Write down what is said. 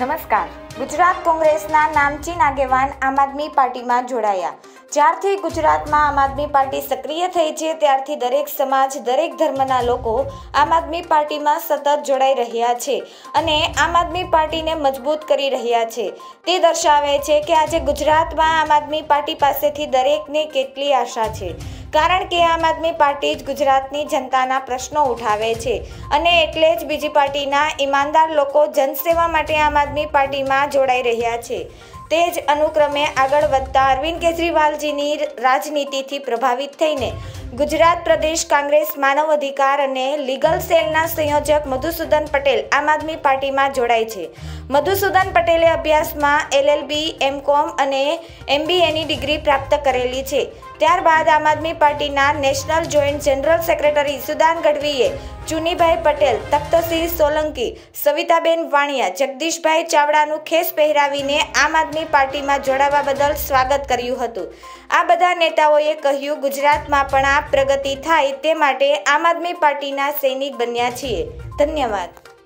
નમસ્કાર. ગુજરાત કોંગ્રેસના નામચીન આગેવાન આમ આદમી પાર્ટીમાં જોડાયા. જ્યારથી ગુજરાતમાં આમ આદમી પાર્ટી સક્રિય થઈ છે, ત્યારથી દરેક સમાજ, દરેક ધર્મના લોકો આમ આદમી પાર્ટીમાં સતત જોડાઈ રહ્યા છે અને આમ આદમી પાર્ટીને મજબૂત કરી રહ્યા છે. તે દર્શાવે છે કે આજે ગુજરાતમાં આમ આદમી પાર્ટી પાસેથી દરેકને કેટલી આશા છે. કારણ કે આમ આદમી પાર્ટી જ ગુજરાતની જનતાના પ્રશ્નો ઉઠાવે છે. અને એટલે જ બીજી પાર્ટીના ઈમાનદાર લોકો જનસેવા માટે આમ આદમી પાર્ટીમાં જોડાઈ રહ્યા છે. તે જ અનુક્રમે આગળ વધતા અરવિંદ કેજરીવાલજીની રાજનીતિથી પ્રભાવિત થઈને ગુજરાત પ્રદેશ કોંગ્રેસ માનવ અધિકાર અને લીગલ સેલના સંયોજક મધુસૂદન પટેલ આમ આદમી પાર્ટીમાં જોડાય છે. મધુસૂદન પટેલે અભ્યાસમાં એલએલબી, એમકોમ અને એમબીએની ડિગ્રી પ્રાપ્ત કરેલી છે. ત્યારબાદ આમ આદમી પાર્ટીના national joint general secretary Sudan ગઢવીએ Chunibhai Patel, Takhtsinh Solanki, Savitaben Vaniya, Jagdishbhai ચાવડાનું ખેસ પહેરાવીને આમ આદમી પાર્ટીમાં જોડાવા બદલ સ્વાગત કર્યું હતું. આ બધા નેતાઓએ કહ્યું, ગુજરાતમાં પણ આ પ્રગતિ થાય તે માટે આમ આદમી પાર્ટીના સૈનિક બન્યા છીએ. ધન્યવાદ.